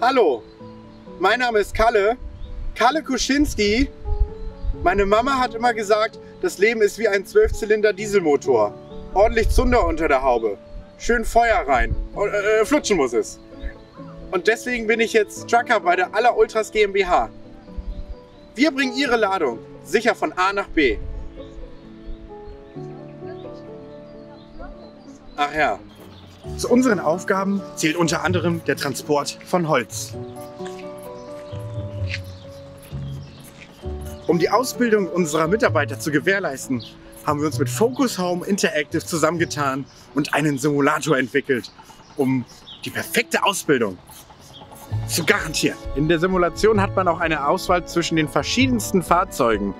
Hallo, mein Name ist Kalle. Kalle Kuschinski. Meine Mama hat immer gesagt, das Leben ist wie ein Zwölfzylinder Dieselmotor. Ordentlich Zunder unter der Haube. Schön Feuer rein. Und, äh, flutschen muss es. Und deswegen bin ich jetzt Trucker bei der Aller Ultras GmbH. Wir bringen Ihre Ladung sicher von A nach B. Ach ja. Zu unseren Aufgaben zählt unter anderem der Transport von Holz. Um die Ausbildung unserer Mitarbeiter zu gewährleisten, haben wir uns mit Focus Home Interactive zusammengetan und einen Simulator entwickelt, um die perfekte Ausbildung zu garantieren. In der Simulation hat man auch eine Auswahl zwischen den verschiedensten Fahrzeugen.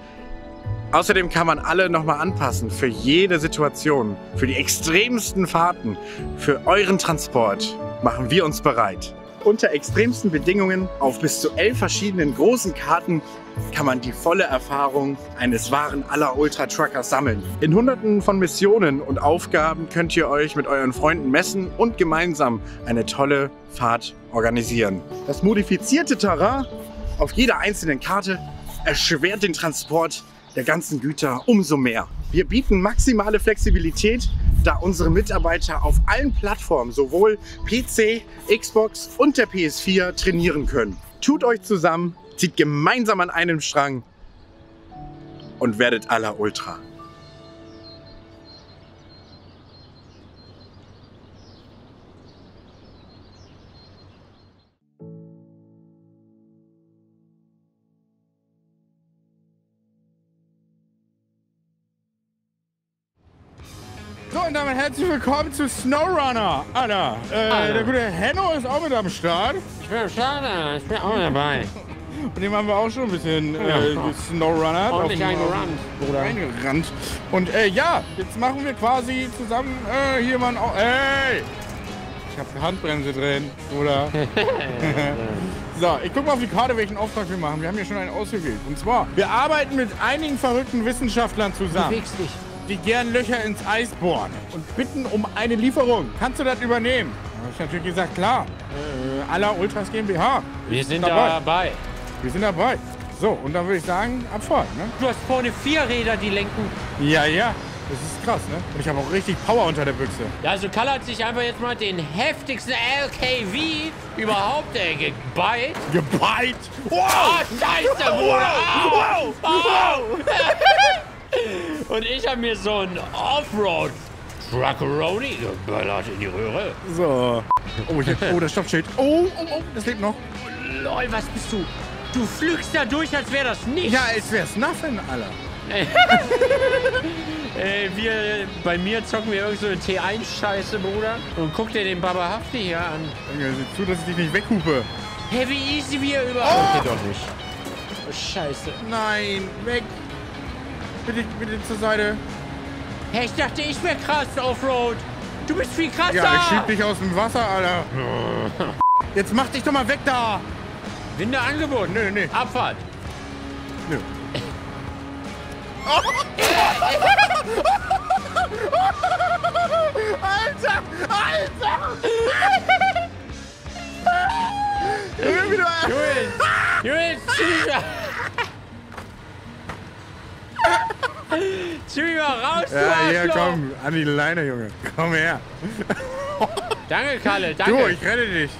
Außerdem kann man alle nochmal anpassen für jede Situation, für die extremsten Fahrten, für euren Transport machen wir uns bereit. Unter extremsten Bedingungen auf bis zu elf verschiedenen großen Karten kann man die volle Erfahrung eines wahren aller Ultra-Truckers sammeln. In hunderten von Missionen und Aufgaben könnt ihr euch mit euren Freunden messen und gemeinsam eine tolle Fahrt organisieren. Das modifizierte Terrain auf jeder einzelnen Karte erschwert den Transport der ganzen Güter umso mehr. Wir bieten maximale Flexibilität, da unsere Mitarbeiter auf allen Plattformen, sowohl PC, Xbox und der PS4, trainieren können. Tut euch zusammen, zieht gemeinsam an einem Strang und werdet aller Ultra. Herzlich willkommen zu SnowRunner. Alter, äh, Alter. der gute Henno ist auch mit am Start. Ich bin schade, ich bin auch dabei. Und dem haben wir auch schon ein bisschen äh, Ja. SnowRunner. Ordentlich eingerannt, Bruder. Eingerannt. Und äh, ja, jetzt machen wir quasi zusammen äh, hier mal ein... Ey! Ich habe Handbremse drin, Bruder. so, ich guck mal auf die Karte, welchen Auftrag wir machen. Wir haben hier schon einen ausgewählt. Und zwar, wir arbeiten mit einigen verrückten Wissenschaftlern zusammen. Dich. Die gern Löcher ins Eis bohren und bitten um eine Lieferung. Kannst du das übernehmen? Da hab ich natürlich gesagt, klar. Äh, aller Ultras GmbH. Wir sind Dabei. dabei. Wir sind dabei. So, und dann würde ich sagen, Abfahrt, ne? Du hast vorne vier Räder, die lenken. Ja, ja. Das ist krass, ne? Und ich habe auch richtig Power unter der Büchse. Ja, also Kalle hat sich einfach jetzt mal den heftigsten LKW überhaupt äh, geballt. Geballt! Oh, Wow! scheiße, Bruder! Au! Wow! Au! Und ich habe mir so ein Offroad Truckeroni geballert in die Röhre. So. Oh, ich hab, oh, das Stoppschild. Oh, oh, oh, das lebt noch. Lol, was bist du? Du flügst da durch, als wäre das nicht. Ja, es wär's Nothing, Alter. Äh, wir, bei mir zocken wir irgend so eine T1-Scheiße, Bruder. Und guck dir den Baba Hafti hier an. Junge, sieh zu, dass ich dich nicht weghupe. Hey, wie easy wir über... Oh! Okay, doch nicht. Oh, scheiße. Nein, weg. Bitte, bitte zur Seite. Hey, ich dachte, ich wäre krass Offroad. Du bist viel krasser. Ja, ich schieb dich aus dem Wasser, Alter. Jetzt mach dich doch mal weg da. Winde angeboten. Nö, nö. Abfahrt. Nö. Alter! An die Leine, Junge. Komm her. Danke, Kalle, Du, danke. ich rette dich.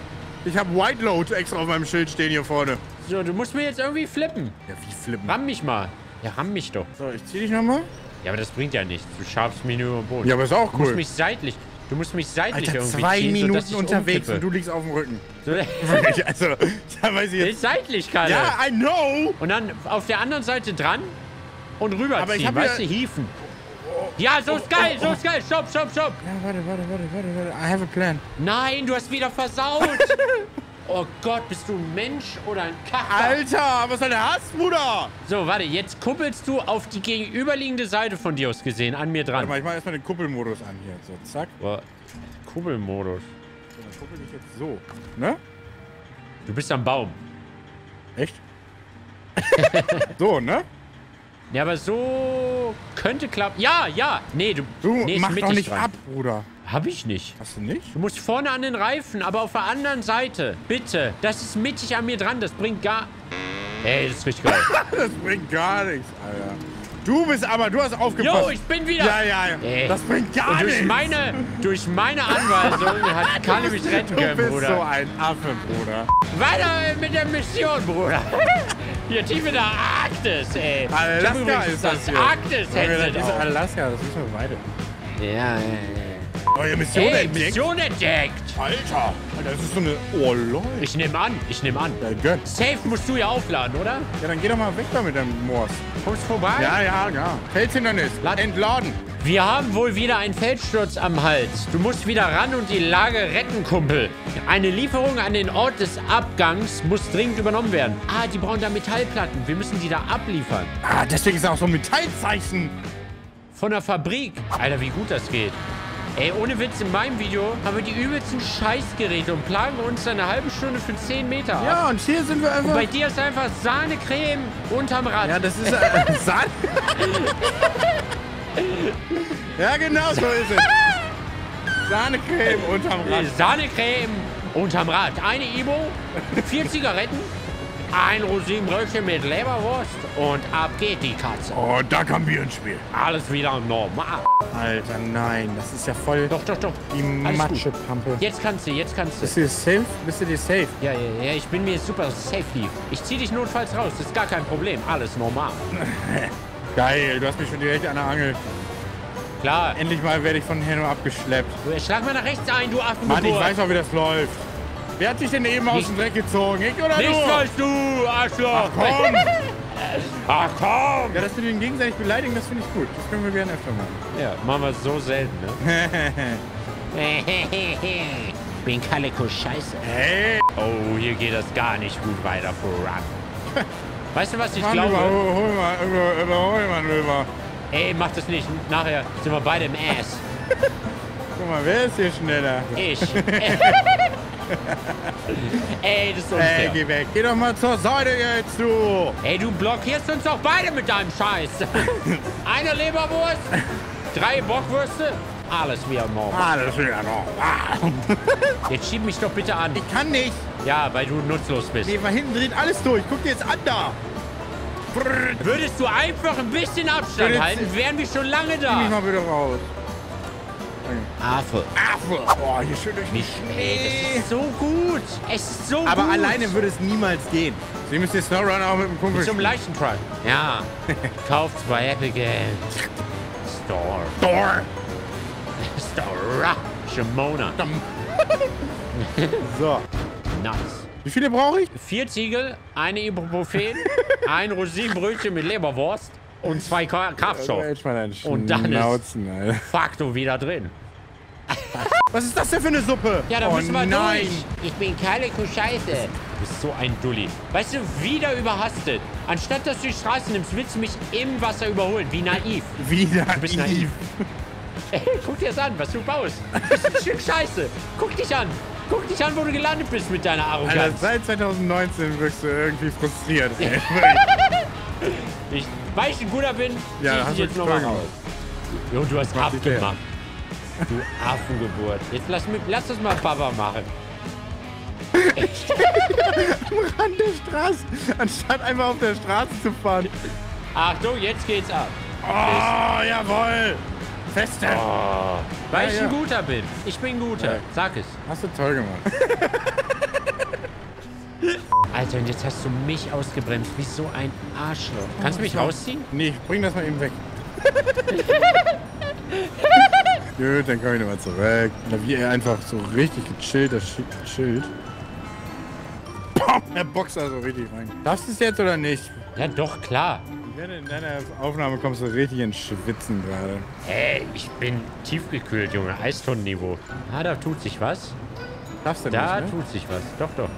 Ich habe White Load extra auf meinem Schild stehen hier vorne. So, du musst mir jetzt irgendwie flippen. Ja, wie flippen. Ramm mich mal. Ja, ramm mich doch. So, ich zieh dich nochmal. Ja, aber das bringt ja nichts. Du schabst mich nur über den Boden. Ja, aber ist auch Du musst cool. mich seitlich. Du musst mich seitlich Alter, irgendwie zwei ziehen, Minuten unterwegs umkippe. und du liegst auf dem Rücken. So, also, da weiß ich ist jetzt... seitlich, Kalle. Ja, I know! Und dann auf der anderen Seite dran und rüberziehen, Aber ich hab weißt du, ja- hieven. Ja, so ist geil, so ist geil. Stopp, stopp, stopp. Ja, warte, warte, warte, warte, warte. I have a plan. Nein, du hast wieder versaut. oh Gott, bist du ein Mensch oder ein Kacker? Alter, was soll der Hass, Bruder? So, warte, jetzt kuppelst du auf die gegenüberliegende Seite von dir aus gesehen an mir Warte dran. mal, ich mach erstmal den Kuppelmodus an hier. So, zack. Boah, Kuppelmodus. So, dann kuppel ich jetzt so. Ne? Du bist am Baum. Echt? so, ne? Ja, aber so könnte klappen. Ja, ja. Nee, du, Du nee, mach doch nicht dran. ab, Bruder. Hab ich nicht. Hast du nicht? Du musst vorne an den Reifen, aber auf der anderen Seite. Bitte. Das ist mittig an mir dran. Das bringt gar... Ey, das ist richtig geil. Das bringt gar nichts, Alter. Du bist aber, du hast aufgepasst. Jo, ich bin wieder... Ja, ja, ja. Ey. Das bringt gar Und durch nichts. meine, durch meine Anweisung hat Kalle mich retten du können, bist Bruder. so ein Affe, Bruder. Weiter mit der Mission, Bruder. Hier tief in der Arktis, ey. Alaska ist das das hier. Arktis-Headset Das ist. Alaska, das wissen wir beide. Ja, ja, ja. Neue Mission Ey, entdeckt. Mission entdeckt. Alter. Alter, das ist so eine... Oh, lol. Ich nehme an, ich nehme an. Ja, gönn. Safe musst du ja aufladen, oder? Ja, dann geh doch mal weg da mit deinem Morse. Kommst vorbei? Ja, ja, ja. Felshindernis. Lad- Entladen. Wir haben wohl wieder einen Feldsturz am Hals. Du musst wieder ran und die Lage retten, Kumpel. Eine Lieferung an den Ort des Abgangs muss dringend übernommen werden. Ah, die brauchen da Metallplatten. Wir müssen die da abliefern. Ah, deswegen ist auch so ein Metallzeichen. Von der Fabrik. Alter, wie gut das geht. Ey, ohne Witz, in meinem Video haben wir die übelsten Scheißgeräte und plagen uns eine halbe Stunde für 10 Meter ab. Ja, und hier sind wir einfach... Bei dir ist einfach Sahnecreme unterm Rad. Ja, das ist äh, Sahne. ja, genau so ist es. Sahnecreme unterm Rad. Sahnecreme unterm Rad. Eine Ibo, vier Zigaretten, ein Rosinenbrötchen mit Leberwurst und ab geht die Katze. Oh, da kam Bier ins Spiel. Alles wieder normal. Alter, nein, das ist ja voll Doch, doch, doch. die. Matschepampe. Jetzt kannst du, jetzt kannst Bist du. du dir safe? Bist du dir safe? Ja, ja, ja, ich bin mir super safe lief. Ich zieh dich notfalls raus, das ist gar kein Problem. Alles normal. Geil, du hast mich schon direkt an der Angel. Klar. Endlich mal werde ich von Henno abgeschleppt. Du, Schlag mal nach rechts ein, du Affengeburt. Mann, ich weiß auch, wie das läuft. Wer hat dich denn eben aus dem Dreck gezogen? Ich oder Nichts du? weißt du, Arschloch. Komm! Ach komm. Ja, dass wir den gegenseitig beleidigen, das finde ich gut. Das können wir gerne öfter machen. Ja, machen wir so selten, ne? Bin Calico scheiße. Hey! Oh, hier geht das gar nicht gut weiter voran. Weißt du, was ich Mann, glaube? überhol mal, über, überhol mal rüber. Ey, mach das nicht. Nachher sind wir beide im Ass. Guck mal, wer ist hier schneller? Ich. Ey, das ist Ey, unfair. geh weg. Geh doch mal zur Seite jetzt, du! Ey, du blockierst uns doch beide mit deinem Scheiß. Eine Leberwurst, drei Bockwürste, alles wie am Morgen. Will ja noch. Ah. Jetzt schieb mich doch bitte an. Ich kann nicht. Ja, weil du nutzlos bist. Nee, weil hinten dreht alles durch. Guck dir jetzt an da. Würdest du einfach ein bisschen Abstand Würde- halten, wären wir schon lange mich da. mal wieder raus. Affe. Affe. Boah, hier schön durch den Nicht, ey, das ist so gut. Es ist so Aber gut. alleine würde es niemals gehen. Sie müsst den Snowrunner auch mit dem Kumpel Zum leichten Truck. Ja. Kauft bei Epic Games. Store. Door. Store. Shimona. So. Nice. Wie viele brauche ich? Vier Ziegel, eine Ibuprofen, ein Rosinenbrötchen mit Leberwurst und zwei Kraftstoff. Und dann ist- Alter. Fakto wieder drin. Was ist das denn für eine Suppe? Ja, da oh, müssen wir nein. durch. Ich bin keine Scheiße. Du bist so ein Dulli. Weißt du, wieder überhastet. Anstatt dass du die Straße nimmst, willst du mich im Wasser überholen. Wie naiv. Wieder bist naiv. naiv. Ey, guck dir das an, was du baust. Du bist ein Stück Scheiße. Guck dich an. Guck dich an, wo du gelandet bist mit deiner Alter, Arroganz. seit 2019 wirkst du irgendwie frustriert. Ey. Ich, weil ich ein guter bin, Ja, zieh ich dich jetzt nochmal raus. Jo, du hast abgemacht. Du Affengeburt. Jetzt lass, mich, lass das mal Papa machen. An der Straße, anstatt einfach auf der Straße zu fahren. Achtung, jetzt geht's ab. Oh, jawohl. Feste. Oh, weil Ja, ich ja. ein guter bin. Ich bin ein guter. Ja. Sag es. Hast du toll gemacht. Alter, und jetzt hast du mich ausgebremst. Wie so ein Arschloch. Kannst du mich rausziehen? Nee, bring das mal eben weg. Gut, dann komm ich nochmal zurück. Oder wie er einfach so richtig gechillt, das Schi- Schild. Bam, er boxt also richtig rein. Darfst du es jetzt oder nicht? Ja, doch, klar. In deiner- in deiner Aufnahme kommst du richtig ins Schwitzen gerade. Ey, ich bin tiefgekühlt, Junge. Eistonnenniveau. Ah, da tut sich was. Schaffst du Da nicht, ne? tut sich was. Doch, doch.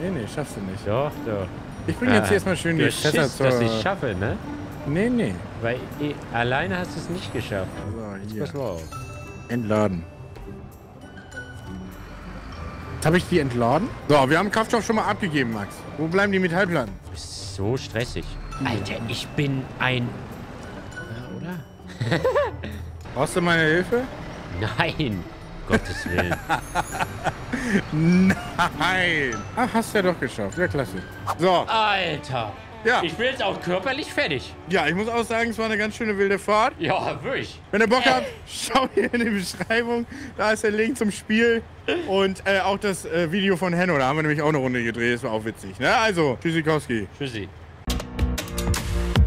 Nee, nee, schaffst du nicht. Doch, doch. Ich bring jetzt Ah, hier erstmal schön die Fässer zur... dass ich schaffe, ne? Nee, nee. Weil eh, alleine hast du es nicht geschafft. So, Pass hier. mal auf. Entladen. Jetzt habe ich die entladen. So, wir haben Kraftstoff schon mal abgegeben, Max. Wo bleiben die Metallplatten? Du bist so stressig. Alter, ich bin ein... Ja, oder? Brauchst du meine Hilfe? Nein. Gottes Willen. Nein. Ach, hast du ja doch geschafft. Ja, klasse. So, Alter. Ja. Ich bin jetzt auch körperlich fertig. ja, ich muss auch sagen, es war eine ganz schöne wilde Fahrt. Ja, wirklich. Wenn ihr Bock habt, schaut hier in die Beschreibung. Da ist der Link zum Spiel. Und äh, auch das äh, Video von Henno. Da haben wir nämlich auch eine Runde gedreht. Das war auch witzig. Ne? Also, Tschüssikowski. Tschüssi. you